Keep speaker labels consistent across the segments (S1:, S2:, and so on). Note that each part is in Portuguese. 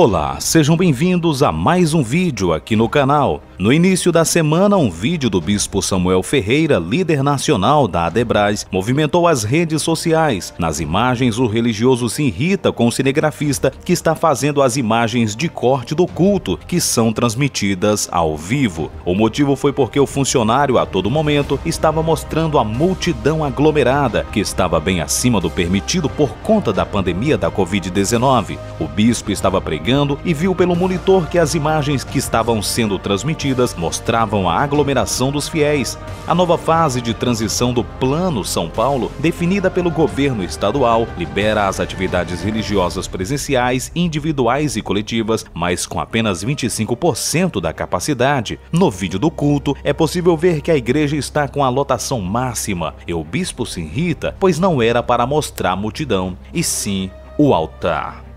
S1: Olá, sejam bem-vindos a mais um vídeo aqui no canal. No início da semana, um vídeo do Bispo Samuel Ferreira, líder nacional da Adebras, movimentou as redes sociais. Nas imagens, o religioso se irrita com o cinegrafista que está fazendo as imagens de corte do culto, que são transmitidas ao vivo. O motivo foi porque o funcionário, a todo momento, estava mostrando a multidão aglomerada, que estava bem acima do permitido por conta da pandemia da Covid-19. O bispo estava pregando e viu pelo monitor que as imagens que estavam sendo transmitidas mostravam a aglomeração dos fiéis. A nova fase de transição do Plano São Paulo, definida pelo governo estadual, libera as atividades religiosas presenciais, individuais e coletivas, mas com apenas 25% da capacidade. No vídeo do culto, é possível ver que a igreja está com a lotação máxima e o bispo se irrita, pois não era para mostrar a multidão, e sim o altar.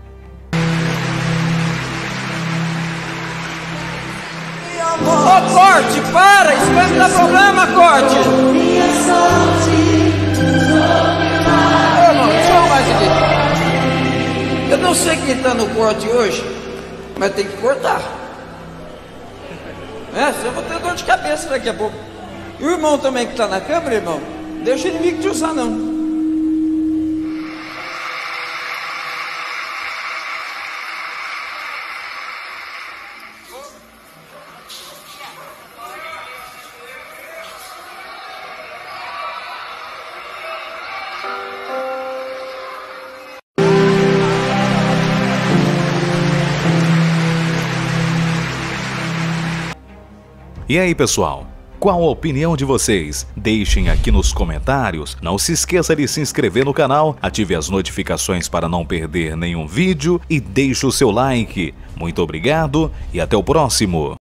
S2: Corte, para! Isso dar problema, corte! Irmão, deixa eu aqui. Eu não sei quem está no corte hoje, mas tem que cortar. É, eu vou ter dor de cabeça daqui a pouco. E o irmão também que está na câmera, irmão, deixa o inimigo te usar, não.
S1: E aí, pessoal? Qual a opinião de vocês? Deixem aqui nos comentários. Não se esqueça de se inscrever no canal, ative as notificações para não perder nenhum vídeo e deixe o seu like. Muito obrigado e até o próximo.